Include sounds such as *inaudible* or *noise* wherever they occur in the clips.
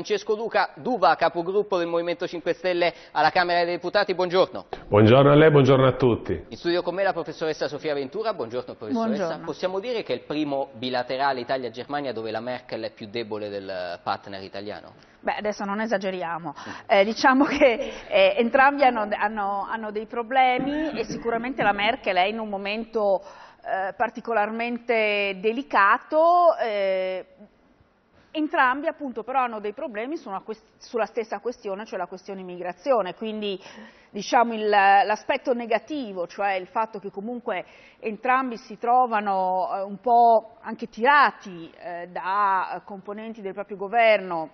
Francesco Duca, Duva, capogruppo del Movimento 5 Stelle alla Camera dei Deputati, buongiorno. Buongiorno a lei, buongiorno a tutti. In studio con me la professoressa Sofia Ventura, buongiorno professoressa. Buongiorno. Possiamo dire che è il primo bilaterale Italia-Germania dove la Merkel è più debole del partner italiano? Beh, adesso non esageriamo, eh, diciamo che eh, entrambi hanno, hanno, hanno, dei problemi e sicuramente la Merkel è in un momento eh, particolarmente delicato. Eh, Entrambi appunto però hanno dei problemi su sulla stessa questione, cioè la questione immigrazione, quindi diciamo l'aspetto negativo, cioè il fatto che comunque entrambi si trovano eh, un po' anche tirati eh, da componenti del proprio governo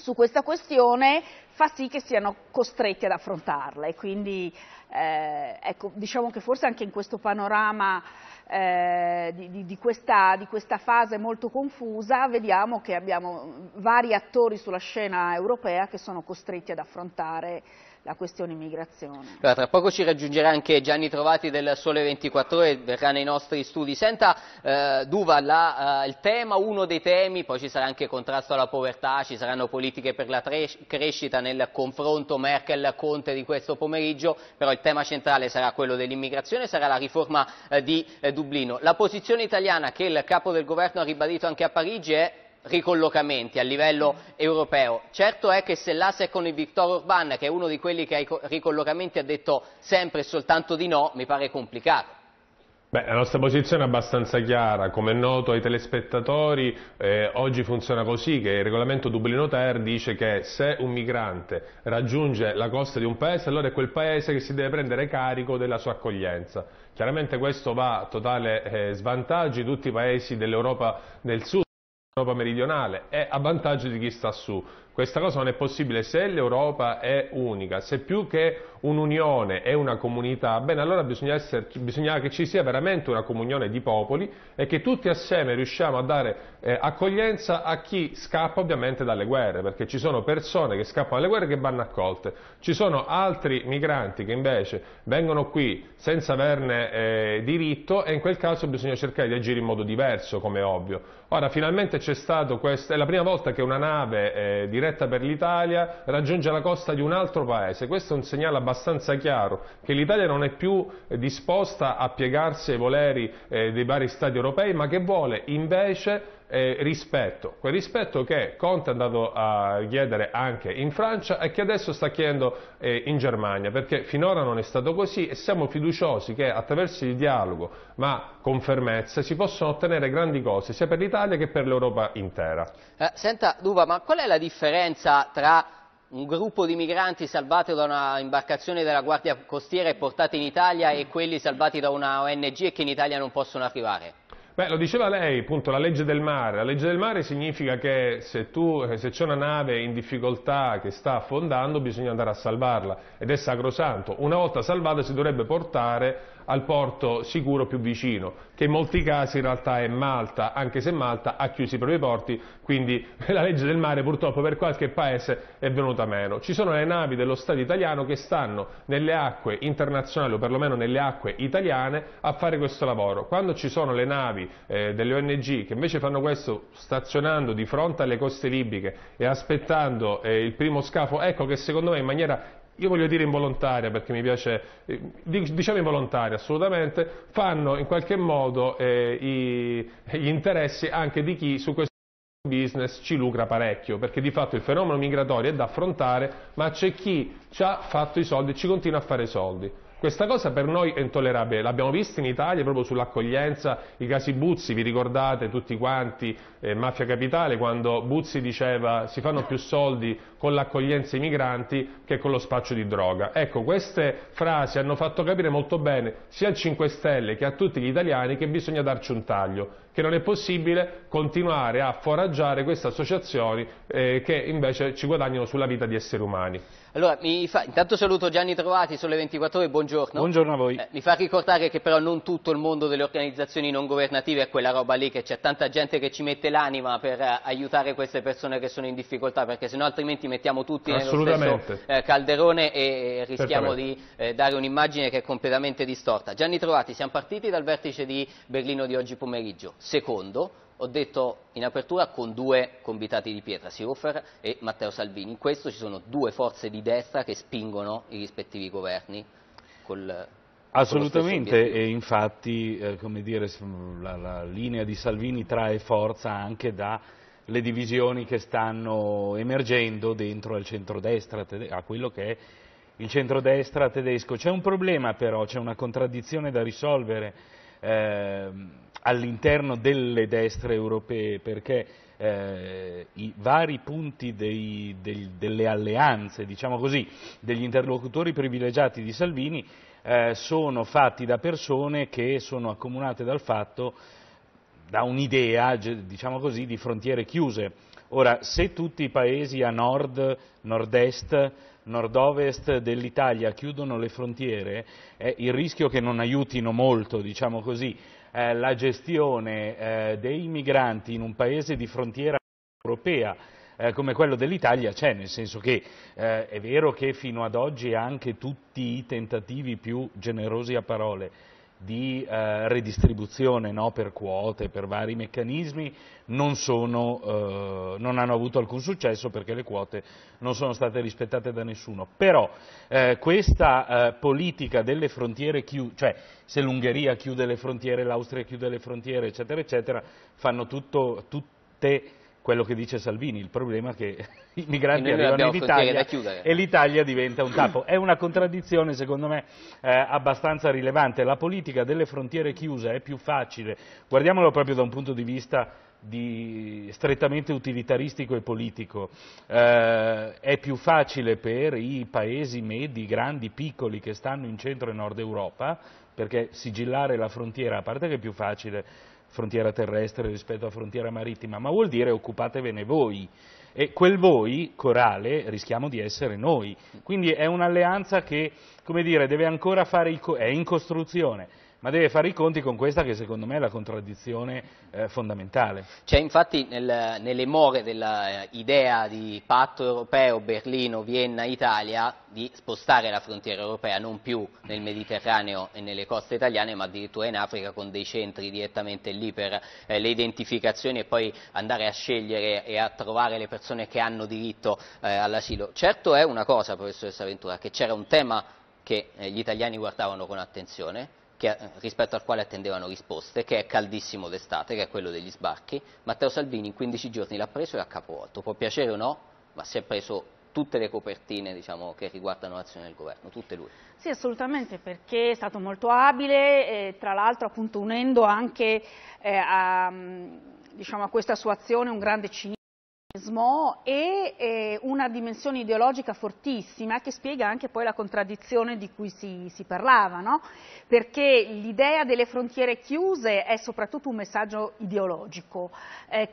su questa questione fa sì che siano costretti ad affrontarla. E quindi eh, ecco, diciamo che forse anche in questo panorama eh, di, di, questa, di, questa, fase molto confusa vediamo che abbiamo vari attori sulla scena europea che sono costretti ad affrontare la questione immigrazione. Allora, tra poco ci raggiungerà anche Gianni Trovati del Sole 24 Ore, verrà nei nostri studi. Senta, eh, Duva, la, eh, il tema, uno dei temi, poi ci sarà anche contrasto alla povertà, ci saranno politiche per la crescita nel confronto Merkel-Conte di questo pomeriggio, però il tema centrale sarà quello dell'immigrazione, sarà la riforma eh, di eh, Dublino. La posizione italiana che il capo del governo ha ribadito anche a Parigi è ricollocamenti a livello europeo. Certo è che se l'asse è con il Viktor Orban, che è uno di quelli che ai ricollocamenti ha detto sempre e soltanto di no, mi pare complicato. Beh, la nostra posizione è abbastanza chiara, come è noto ai telespettatori eh, oggi funziona così che il regolamento Dublino Ter dice che se un migrante raggiunge la costa di un paese allora è quel paese che si deve prendere carico della sua accoglienza. Chiaramente questo va a totale eh, svantaggio di tutti i paesi dell'Europa del Sud. Europa meridionale è a vantaggio di chi sta su. Questa cosa non è possibile se l'Europa è unica, se più che un'unione è una comunità, bene allora bisogna, essere, bisogna, che ci sia veramente una comunione di popoli e che tutti assieme riusciamo a dare eh, accoglienza a chi scappa ovviamente dalle guerre, perché ci sono persone che scappano dalle guerre che vanno accolte, ci sono altri migranti che invece vengono qui senza averne eh, diritto e in quel caso bisogna cercare di agire in modo diverso, come ovvio. Ora, finalmente c'è stato questo, è la prima volta che una nave eh, diretta per l'Italia raggiunge la costa di un altro paese, questo è un segnale abbastanza chiaro che l'Italia non è più disposta a piegarsi ai voleri eh, dei vari Stati europei, ma che vuole invece eh, rispetto, quel rispetto che Conte è andato a chiedere anche in Francia e che adesso sta chiedendo eh, in Germania, perché finora non è stato così e siamo fiduciosi che attraverso il dialogo, ma con fermezza, si possono ottenere grandi cose sia per l'Italia che per l'Europa intera. Eh, senta Duva, ma qual è la differenza tra un gruppo di migranti salvati da una imbarcazione della Guardia Costiera e portati in Italia e quelli salvati da una ONG e che in Italia non possono arrivare? Beh, lo diceva lei, appunto, la legge del mare. La legge del mare significa che se, se c'è una nave in difficoltà che sta affondando bisogna andare a salvarla ed è sacrosanto. Una volta salvata si dovrebbe portare al porto sicuro più vicino, che in molti casi in realtà è Malta, anche se Malta ha chiuso i propri porti, quindi *laughs* la legge del mare purtroppo per qualche paese è venuta meno. Ci sono le navi dello Stato italiano che stanno nelle acque internazionali o perlomeno nelle acque italiane a fare questo lavoro. Quando ci sono le navi eh, delle ONG che invece fanno questo stazionando di fronte alle coste libiche e aspettando eh, il primo scafo, ecco che secondo me in maniera io voglio dire involontaria perché mi piace, eh, diciamo involontaria assolutamente, fanno in qualche modo eh, i, gli interessi anche di chi su questo business ci lucra parecchio, perché di fatto il fenomeno migratorio è da affrontare, ma c'è chi ci ha fatto i soldi e ci continua a fare i soldi. Questa cosa per noi è intollerabile, l'abbiamo vista in Italia proprio sull'accoglienza, i casi Buzzi, vi ricordate tutti quanti, eh, Mafia Capitale, quando Buzzi diceva si fanno più soldi con l'accoglienza ai migranti che con lo spaccio di droga. Ecco, queste frasi hanno fatto capire molto bene sia al 5 Stelle che a tutti gli italiani che bisogna darci un taglio, che non è possibile continuare a foraggiare queste associazioni eh, che invece ci guadagnano sulla vita di esseri umani. Allora, fa... intanto saluto Gianni Trovati, sulle 24 ore, buongiorno. Buongiorno a voi. Eh, mi fa ricordare che però non tutto il mondo delle organizzazioni non governative è quella roba lì, che c'è tanta gente che ci mette l'anima per eh, aiutare queste persone che sono in difficoltà, perché sennò altrimenti mettiamo tutti nello stesso eh, calderone e rischiamo di eh, dare un'immagine che è completamente distorta. Gianni Trovati, siamo partiti dal vertice di Berlino di oggi pomeriggio. Secondo, ho detto in apertura con due convitati di pietra, Seehofer e Matteo Salvini. In questo ci sono due forze di destra che spingono i rispettivi governi col, Assolutamente e infatti eh, dire, la, la, linea di Salvini trae forza anche dalle divisioni che stanno emergendo dentro al centrodestra, a quello che è il centrodestra tedesco. C'è un problema però, c'è una contraddizione da risolvere eh, all'interno delle destre europee perché eh, i vari punti dei, dei, delle alleanze, diciamo così, degli interlocutori privilegiati di Salvini eh, sono fatti da persone che sono accomunate dal fatto, da un'idea, diciamo così, di frontiere chiuse. Ora, se tutti i paesi a nord, nord-est, nord-ovest dell'Italia chiudono le frontiere, eh, il rischio che non aiutino molto, diciamo così, eh, la gestione eh, dei migranti in un paese di frontiera europea eh, come quello dell'Italia c'è, nel senso che eh, è vero che fino ad oggi anche tutti i tentativi più generosi a parole di eh, redistribuzione no, per quote, per vari meccanismi, non, sono, eh, non, hanno avuto alcun successo perché le quote non sono state rispettate da nessuno. Però eh, questa eh, politica delle frontiere chiuse, cioè se l'Ungheria chiude le frontiere, l'Austria chiude le frontiere, eccetera, eccetera, fanno tutto, tutte quello che dice Salvini, il problema è che *laughs* i migranti arrivano in Italia e l'Italia diventa un tappo. È una contraddizione secondo me eh, abbastanza rilevante, la politica delle frontiere chiuse è più facile, guardiamolo proprio da un punto di vista di strettamente utilitaristico e politico, eh, è più facile per i paesi medi, grandi, piccoli che stanno in centro e nord Europa, perché sigillare la frontiera, a parte che è più facile, frontiera terrestre rispetto a frontiera marittima, ma vuol dire occupatevene voi. E quel voi, corale, rischiamo di essere noi. Quindi è un'alleanza che, come dire, deve ancora fare il... è in costruzione ma deve fare i conti con questa che secondo me è la contraddizione eh, fondamentale. C'è infatti nel, nelle more dell'idea di patto europeo Berlino-Vienna-Italia di spostare la frontiera europea non più nel Mediterraneo e nelle coste italiane ma addirittura in Africa con dei centri direttamente lì per eh, le identificazioni e poi andare a scegliere e a trovare le persone che hanno diritto eh, all'asilo. Certo è una cosa, professoressa Ventura, che c'era un tema che eh, gli italiani guardavano con attenzione, che, rispetto al quale attendevano risposte, che è caldissimo d'estate, che è quello degli sbarchi. Matteo Salvini in 15 giorni l'ha preso e l'ha capovolto. Può piacere o no, ma si è preso tutte le copertine diciamo, che riguardano l'azione del governo, tutte lui. Sì, assolutamente, perché è stato molto abile, tra l'altro unendo anche eh, a, diciamo, a, questa sua azione un grande cinismo e una dimensione ideologica fortissima che spiega anche poi la contraddizione di cui si, si parlava, no? perché l'idea delle frontiere chiuse è soprattutto un messaggio ideologico. Eh,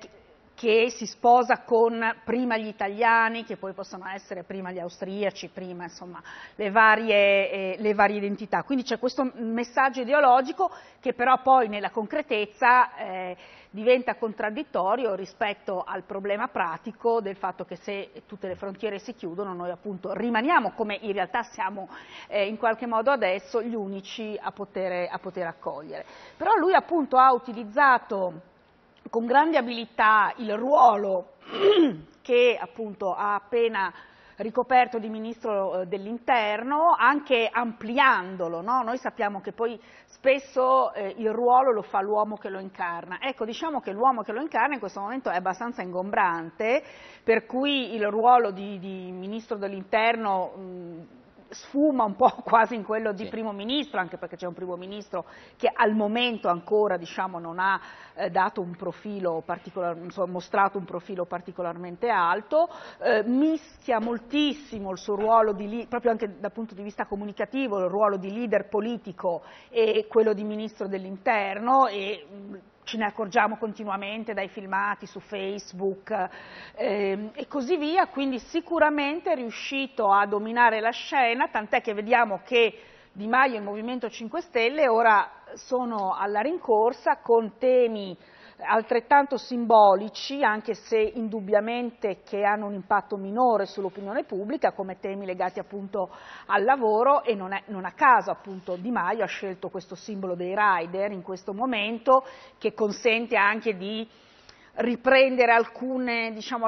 che si sposa con prima gli italiani, che poi possono essere prima gli austriaci, prima insomma le varie, eh, le varie identità. Quindi c'è questo messaggio ideologico che però poi nella concretezza eh, diventa contraddittorio rispetto al problema pratico del fatto che se tutte le frontiere si chiudono noi appunto rimaniamo come in realtà siamo eh, in qualche modo adesso gli unici a poter, a poter accogliere. Però lui appunto ha utilizzato con grande abilità il ruolo *clears throat* che appunto ha appena ricoperto di Ministro eh, dell'Interno, anche ampliandolo. No? Noi sappiamo che poi spesso eh, il ruolo lo fa l'uomo che lo incarna. Ecco, diciamo che l'uomo che lo incarna in questo momento è abbastanza ingombrante, per cui il ruolo di, di Ministro dell'Interno sfuma un po' *laughs* quasi in quello di sì. primo ministro, anche perché c'è un primo ministro che al momento ancora diciamo, non ha eh, un insomma, mostrato un profilo particolarmente alto, eh, mischia moltissimo il suo ruolo, di, proprio anche dal punto di vista comunicativo, il ruolo di leader politico e quello di ministro dell'interno e ce ne accorgiamo continuamente dai filmati su Facebook eh, e così via, quindi sicuramente è riuscito a dominare la scena, tant'è che vediamo che Di Maio e il Movimento 5 Stelle ora sono alla rincorsa con temi altrettanto simbolici, anche se indubbiamente che hanno un impatto minore sull'opinione pubblica, come temi legati appunto al lavoro e non, è, non a caso appunto Di Maio ha scelto questo simbolo dei rider in questo momento che consente anche di riprendere alcune, diciamo,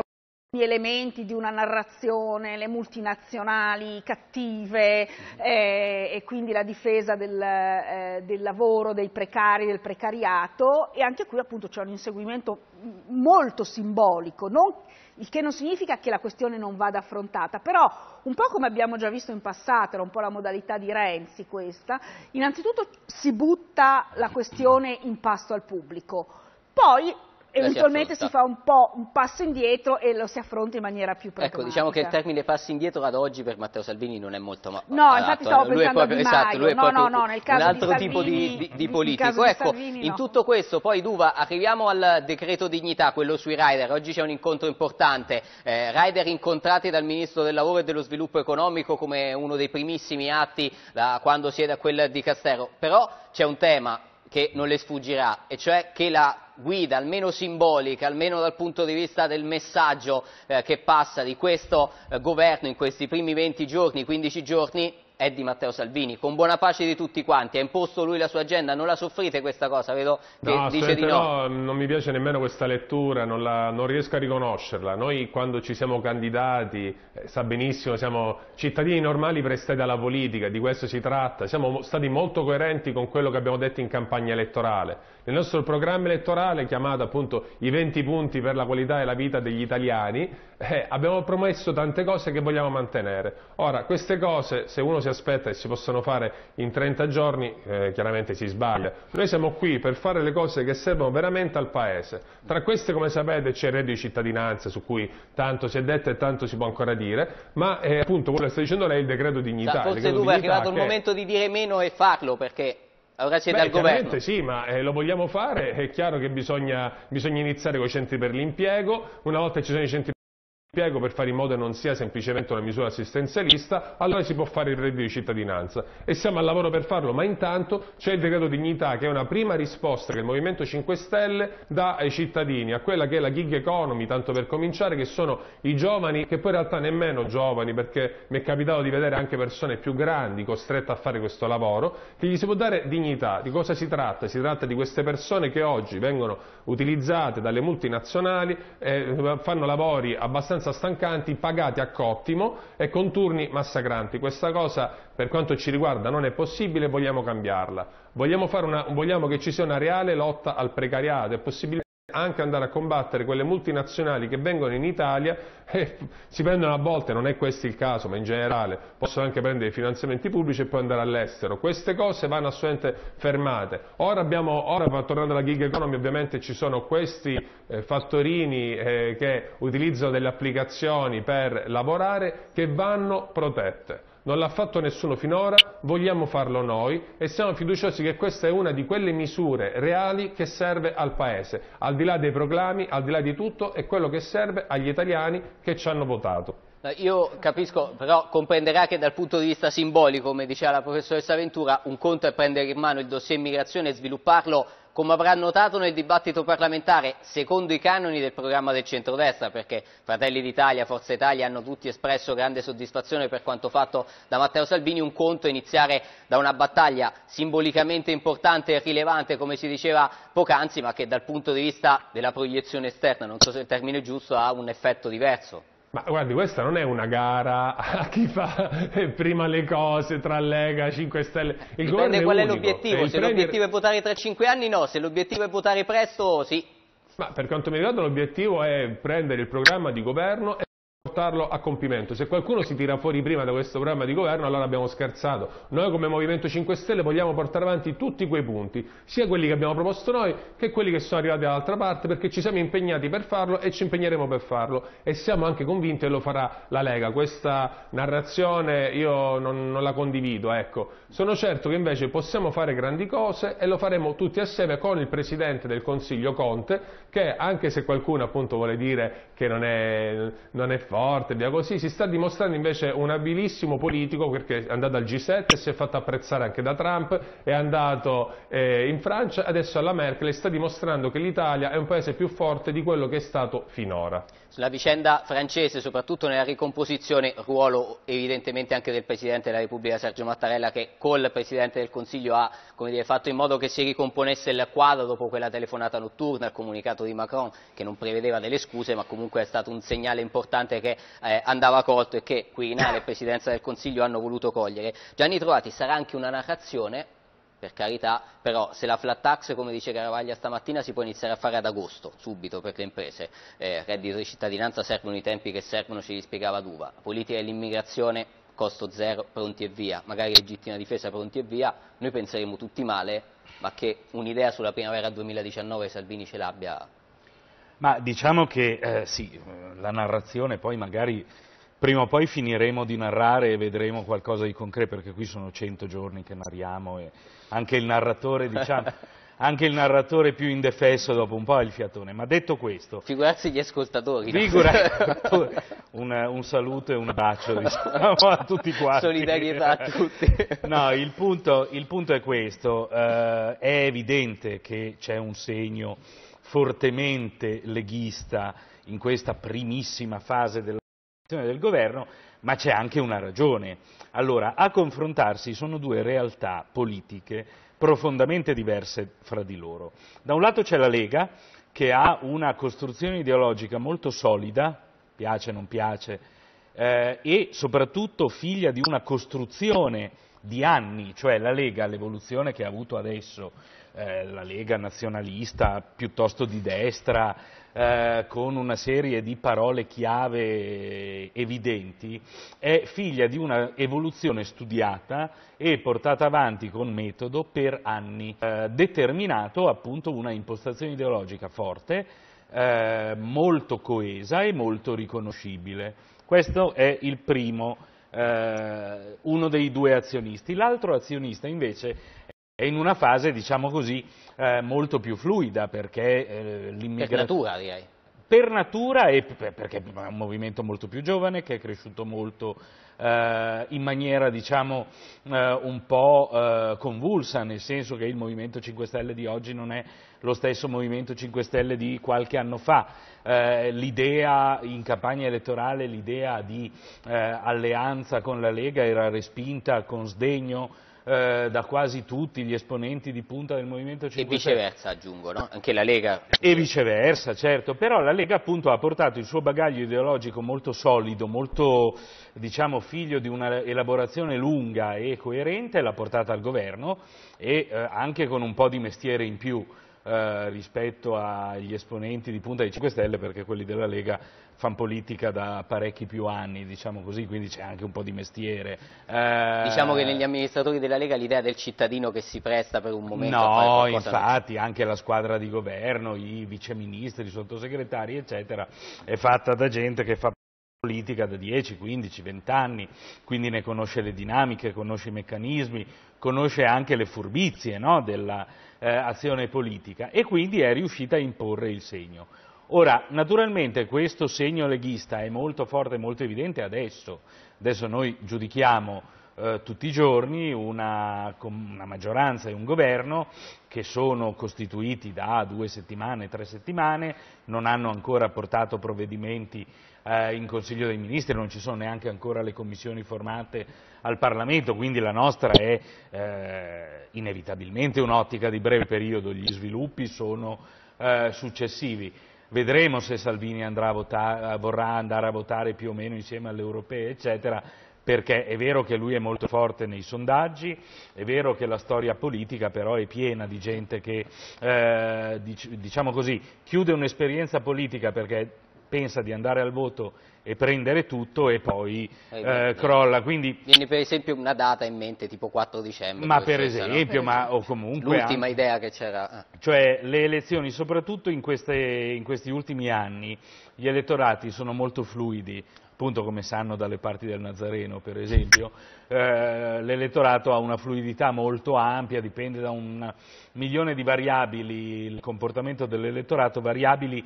elementi di una narrazione, le multinazionali cattive eh, e quindi la difesa del, eh, del, lavoro, dei precari, del precariato. E anche qui appunto c'è un inseguimento molto simbolico, non, il che non significa che la questione non vada affrontata, però un po' come abbiamo già visto in passato, era un po' la modalità di Renzi questa, innanzitutto si butta la questione in pasto al pubblico, poi eventualmente si, si, fa un po' un passo indietro e lo si affronta in maniera più pragmatica. Ecco, diciamo che il termine passi indietro ad oggi per Matteo Salvini non è molto ma No, infatti stavo lui pensando proprio, esatto, lui è no, no, no, nel caso un altro di tipo Salvini, di, di, di politico. Ecco, Salvini, in no. tutto questo poi Duva, arriviamo al decreto dignità, quello sui rider, oggi c'è un incontro importante, eh, rider incontrati dal Ministro del Lavoro e dello Sviluppo Economico come uno dei primissimi atti da quando siede a quel di Castero, però c'è un tema che non le sfuggirà, e cioè che la guida, almeno simbolica, almeno dal punto di vista del messaggio eh, che passa di questo eh, governo in questi primi 20 giorni, 15 giorni, è di Matteo Salvini, con buona pace di tutti quanti, ha imposto lui la sua agenda, non la soffrite questa cosa, vedo che no, dice di no. no. non mi piace nemmeno questa lettura, non, la, non, riesco a riconoscerla, noi quando ci siamo candidati, eh, sa benissimo, siamo cittadini normali prestati alla politica, di questo si tratta, siamo stati molto coerenti con quello che abbiamo detto in campagna elettorale, nel nostro programma elettorale chiamato appunto i 20 punti per la qualità della vita degli italiani, eh, abbiamo promesso tante cose che vogliamo mantenere. Ora, queste cose, se uno si aspetta che si possano fare in 30 giorni, eh, chiaramente si sbaglia. Noi siamo qui per fare le cose che servono veramente al Paese. Tra queste, come sapete, c'è il reddito di cittadinanza, su cui tanto si è detto e tanto si può ancora dire, ma eh, appunto quello che sta dicendo lei è il decreto dignità. Sa, forse tu è arrivato il momento di dire meno e farlo, perché Ora siete Beh, al governo. sì, ma eh, lo vogliamo fare, è chiaro che bisogna, bisogna iniziare con i centri per l'impiego, una volta che ci sono i centri impiego per fare in modo che non sia semplicemente una misura assistenzialista, allora si può fare il reddito di cittadinanza e siamo al lavoro per farlo, ma intanto c'è il decreto dignità che è una prima risposta che il Movimento 5 Stelle dà ai cittadini, a quella che è la gig economy, tanto per cominciare, che sono i giovani, che poi in realtà nemmeno giovani, perché mi è capitato di vedere anche persone più grandi costrette a fare questo lavoro, che gli si può dare dignità. Di cosa si tratta? Si tratta di queste persone che oggi vengono utilizzate dalle multinazionali, eh, fanno lavori abbastanza stancanti, pagati a cottimo e con turni massacranti. Questa cosa per quanto ci riguarda non è possibile, vogliamo cambiarla. Vogliamo, una, vogliamo che ci sia una reale lotta al precariato, è possibile anche andare a combattere quelle multinazionali che vengono in Italia *laughs* e si prendono a volte, non è questo il caso, ma in generale possono anche prendere i finanziamenti pubblici e poi andare all'estero. Queste cose vanno assolutamente fermate. Ora, abbiamo, ora tornando alla gig economy, ovviamente ci sono questi eh, fattorini eh, che utilizzano delle applicazioni per lavorare che vanno protette non l'ha fatto nessuno finora, vogliamo farlo noi e siamo fiduciosi che questa è una di quelle misure reali che serve al Paese, al di là dei proclami, al di là di tutto, è quello che serve agli italiani che ci hanno votato. Io capisco, però comprenderà che dal punto di vista simbolico, come diceva la professoressa Ventura, un conto è prendere in mano il dossier immigrazione e svilupparlo come avrà notato nel dibattito parlamentare, secondo i canoni del programma del centrodestra, perché Fratelli d'Italia, Forza Italia hanno tutti espresso grande soddisfazione per quanto fatto da Matteo Salvini, un conto è iniziare da una battaglia simbolicamente importante e rilevante, come si diceva poc'anzi, ma che dal punto di vista della proiezione esterna, non so se il termine è giusto, ha un effetto diverso. Ma guardi, questa non è una gara *laughs* a chi fa prima le cose tra Lega, 5 Stelle. Il Dipende qual è l'obiettivo, se premier... l'obiettivo è votare tra 5 anni no, se l'obiettivo è votare presto sì. Ma per quanto mi riguarda l'obiettivo è prendere il programma di governo e portarlo a compimento. Se qualcuno si tira fuori prima da questo programma di governo, allora abbiamo scherzato. Noi come Movimento 5 Stelle vogliamo portare avanti tutti quei punti, sia quelli che abbiamo proposto noi che quelli che sono arrivati dall'altra parte, perché ci siamo impegnati per farlo e ci impegneremo per farlo e siamo anche convinti che lo farà la Lega. Questa narrazione io non, non la condivido, ecco. Sono certo che invece possiamo fare grandi cose e lo faremo tutti assieme con il Presidente del Consiglio Conte, che anche se qualcuno appunto vuole dire che non è, non è forte, via così, si sta dimostrando invece un abilissimo politico perché è andato al G7 e si è fatto apprezzare anche da Trump, è andato eh, in Francia, adesso alla Merkel e sta dimostrando che l'Italia è un paese più forte di quello che è stato finora. Sulla vicenda francese, soprattutto nella ricomposizione, ruolo evidentemente anche del Presidente della Repubblica Sergio Mattarella che col Presidente del Consiglio ha dire, fatto in modo che si ricomponesse il quadro dopo quella telefonata notturna, il comunicato di Macron che non prevedeva delle scuse ma comunque è stato un segnale importante che eh, andava colto e che Quirinale e Presidenza del Consiglio hanno voluto cogliere. Gianni Trovati sarà anche una narrazione per carità, però se la flat tax, come dice Caravaglia stamattina, si può iniziare a fare ad agosto, subito, per le imprese. Eh, reddito di cittadinanza servono i tempi che servono, ci li spiegava Duva. Politica dell'immigrazione, costo zero, pronti e via. Magari legittima difesa, pronti e via. Noi penseremo tutti male, ma che un'idea sulla primavera 2019 Salvini ce l'abbia. Ma diciamo che eh, sì, la narrazione poi magari prima o poi finiremo di narrare e vedremo qualcosa di concreto, perché qui sono cento giorni che narriamo e anche il narratore, diciamo, *laughs* anche il narratore più indefesso dopo un po' ha il fiatone. Ma detto questo... Figurarsi gli ascoltatori. Figura, *laughs* un, un, saluto e un bacio diciamo, a tutti quanti. Solidarietà a tutti. *laughs* No, il punto, il punto è questo, eh, è evidente che c'è un segno fortemente leghista in questa primissima fase della del governo, ma c'è anche una ragione. Allora, a confrontarsi sono due realtà politiche profondamente diverse fra di loro. Da un lato c'è la Lega, che ha una costruzione ideologica molto solida, piace o non piace, eh, e soprattutto figlia di una costruzione di anni, cioè la Lega, l'evoluzione che ha avuto adesso, eh, la Lega nazionalista piuttosto di destra, eh, con una serie di parole chiave evidenti, è figlia di una evoluzione studiata e portata avanti con metodo per anni, eh, determinato appunto una impostazione ideologica forte, eh, molto coesa e molto riconoscibile. Questo è il primo, eh, uno dei due azionisti. L'altro azionista invece è in una fase, diciamo così, eh, molto più fluida perché eh, l'immigrazione... Per natura direi. Per natura e perché è un movimento molto più giovane che è cresciuto molto eh, in maniera diciamo eh, un po' eh, convulsa, nel senso che il Movimento 5 Stelle di oggi non è lo stesso Movimento 5 Stelle di qualche anno fa. Eh, l'idea in campagna elettorale, l'idea di eh, alleanza con la Lega era respinta con sdegno eh, da quasi tutti gli esponenti di punta del Movimento 5 Stelle. E viceversa aggiungo, no? anche la Lega. E viceversa, certo, però la Lega appunto ha portato il suo bagaglio ideologico molto solido, molto diciamo figlio di una elaborazione lunga e coerente, l'ha portata al governo e eh, anche con un po' di mestiere in più. Eh, rispetto agli esponenti di punta dei 5 Stelle perché quelli della Lega fanno politica da parecchi più anni, diciamo così, quindi c'è anche un po' di mestiere. Eh... Diciamo che negli amministratori della Lega l'idea del cittadino che si presta per un momento no, infatti non... anche la squadra di governo, i viceministri, i sottosegretari eccetera, è fatta da gente che fa politica da 10, 15, 20 anni, quindi ne conosce le dinamiche, conosce i meccanismi, conosce anche le furbizie no, dell'azione eh, politica e quindi è riuscita a imporre il segno. Ora, naturalmente questo segno leghista è molto forte e molto evidente adesso, adesso noi giudichiamo eh, tutti i giorni una, una, maggioranza e un governo che sono costituiti da due settimane, tre settimane, non hanno ancora portato provvedimenti eh, in Consiglio dei Ministri, non ci sono neanche ancora le commissioni formate al Parlamento, quindi la nostra è eh, inevitabilmente un'ottica di breve periodo, gli sviluppi sono eh, successivi. Vedremo se Salvini votare, vorrà andare a votare più o meno insieme alle europee, eccetera, perché è vero che lui è molto forte nei sondaggi, è vero che la storia politica però è piena di gente che, eh, diciamo così, chiude un'esperienza politica perché pensa di andare al voto e prendere tutto e poi eh, crolla. Quindi, Viene per esempio una data in mente, tipo 4 dicembre. Ma per esempio, no? ma, o comunque... L'ultima idea che c'era. Ah. Cioè le elezioni, soprattutto in, queste, in questi ultimi anni, gli elettorati sono molto fluidi, appunto come sanno dalle parti del Nazareno per esempio, eh, l'elettorato ha una fluidità molto ampia, dipende da un milione di variabili, il comportamento dell'elettorato, variabili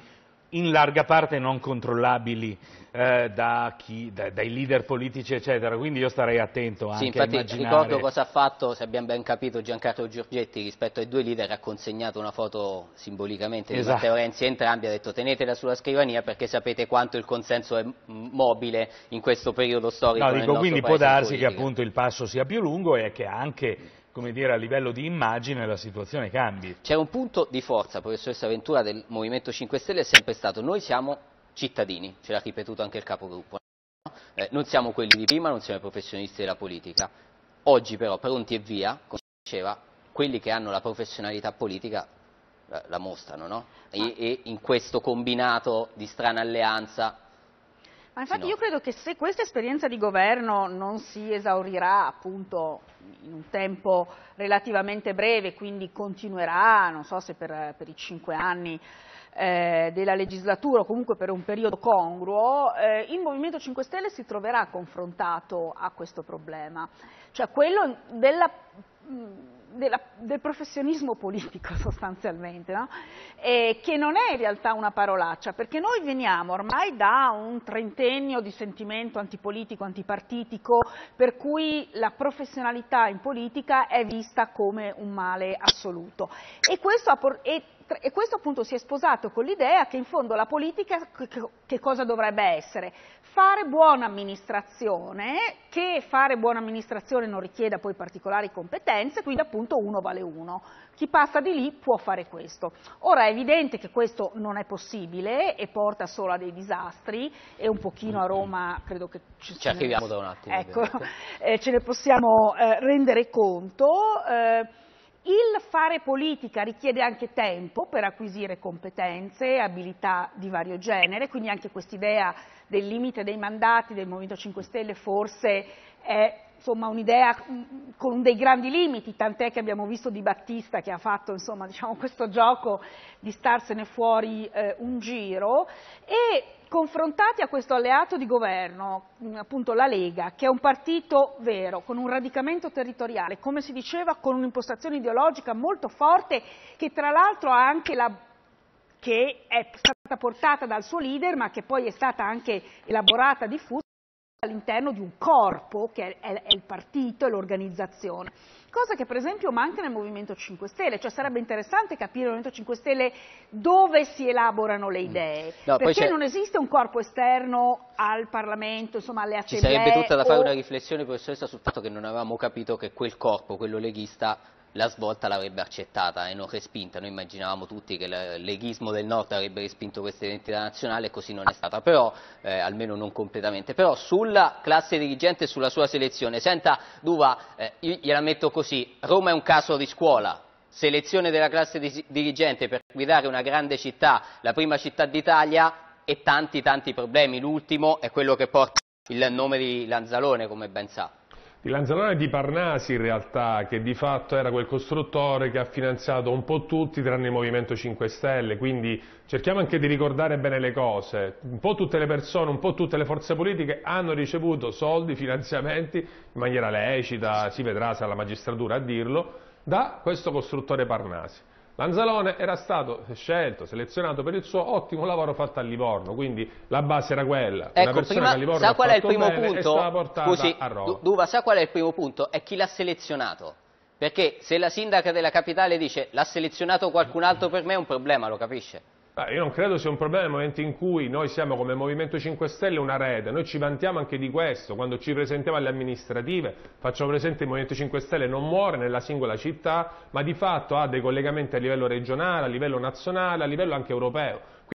in larga parte non controllabili eh, da chi, da, dai leader politici eccetera, quindi io starei attento anche sì, infatti, a immaginare... ricordo cosa ha fatto, se abbiamo ben capito, Giancarlo Giorgetti rispetto ai due leader ha consegnato una foto simbolicamente esatto. di Matteo Renzi a entrambi, ha detto tenetela sulla scrivania perché sapete quanto il consenso è mobile in questo periodo storico No, dico, quindi può darsi che appunto il passo sia più lungo e che anche come dire, a livello di immagine la situazione cambi. C'è un punto di forza, professoressa Ventura, del Movimento 5 Stelle è sempre stato noi siamo cittadini, ce l'ha ripetuto anche il capogruppo. No? Eh, non siamo quelli di prima, non siamo i professionisti della politica. Oggi però, pronti e via, come diceva, quelli che hanno la professionalità politica la, la mostrano, no? E, e in questo combinato di strana alleanza ma infatti io credo che se questa esperienza di governo non si esaurirà appunto in un tempo relativamente breve, quindi continuerà, non so se per, per i cinque anni eh, della legislatura o comunque per un periodo congruo, eh, il Movimento 5 Stelle si troverà confrontato a questo problema, cioè quello della della, del professionismo politico *laughs* sostanzialmente, no? che non è in realtà una parolaccia, perché noi veniamo ormai da un trentennio di sentimento antipolitico, antipartitico, per cui la professionalità in politica è vista come un male assoluto. E questo, ha, e, e questo appunto si è sposato con l'idea che in fondo la politica che, cosa dovrebbe essere? fare buona amministrazione, che fare buona amministrazione non richieda poi particolari competenze, quindi appunto uno vale uno. Chi passa di lì può fare questo. Ora è evidente che questo non è possibile e porta solo a dei disastri e un pochino a Roma credo che ci, ci arriviamo da un attimo. Ecco, *laughs* eh, ce ne possiamo eh, rendere conto. Eh, il fare politica richiede anche tempo per acquisire competenze, abilità di vario genere, quindi anche quest'idea del limite dei mandati del Movimento 5 Stelle forse è un'idea mm, con dei grandi limiti, tant'è che abbiamo visto Di Battista che ha fatto insomma, diciamo, questo gioco di starsene fuori eh, un giro. E confrontati a questo alleato di governo, mm, appunto la Lega, che è un partito vero, con un radicamento territoriale, come si diceva, con un'impostazione ideologica molto forte, che tra l'altro ha anche la che è stata portata dal suo leader, ma che poi è stata anche elaborata, diffusa all'interno di un corpo che è, è il partito e l'organizzazione cosa che per esempio manca nel Movimento 5 Stelle, cioè sarebbe interessante capire nel Movimento 5 Stelle dove si elaborano le mm. idee, no, perché non esiste un corpo esterno al Parlamento, insomma alle assemblee. Ci sarebbe tutta da fare una riflessione professoressa sul fatto che non avevamo capito che quel corpo, quello leghista, la svolta l'avrebbe accettata e non respinta. Noi immaginavamo tutti che il leghismo del nord avrebbe respinto questa identità nazionale e così non è stata, però eh, almeno non completamente. Però sulla classe dirigente e sulla sua selezione, senta Duva, eh, io gliela metto così, Roma è un caso di scuola, selezione della classe di dirigente per guidare una grande città, la prima città d'Italia e tanti tanti problemi. L'ultimo è quello che porta il nome di Lanzalone, come ben sa. Di Lanzalone di Parnasi in realtà, che di fatto era quel costruttore che ha finanziato un po' tutti tranne il Movimento 5 Stelle, quindi cerchiamo anche di ricordare bene le cose. Un po' tutte le persone, un po' tutte le forze politiche hanno ricevuto soldi, finanziamenti in maniera lecita, si vedrà se la magistratura a dirlo, da questo costruttore Parnasi. Lanzalone era stato scelto, selezionato per il suo ottimo lavoro fatto a Livorno, quindi la base era quella. Ecco, Una persona prima, che a Livorno sa qual è il primo punto? Scusi, Duva, sa qual è il primo punto? È chi l'ha selezionato. Perché se la sindaca della capitale dice l'ha selezionato qualcun altro per me è un problema, lo capisce? Beh, io non credo sia un problema nel momento in cui noi siamo come Movimento 5 Stelle una rete, noi ci vantiamo anche di questo, quando ci presentiamo alle amministrative facciamo presente che il Movimento 5 Stelle non muore nella singola città, ma di fatto ha dei collegamenti a livello regionale, a livello nazionale, a livello anche europeo.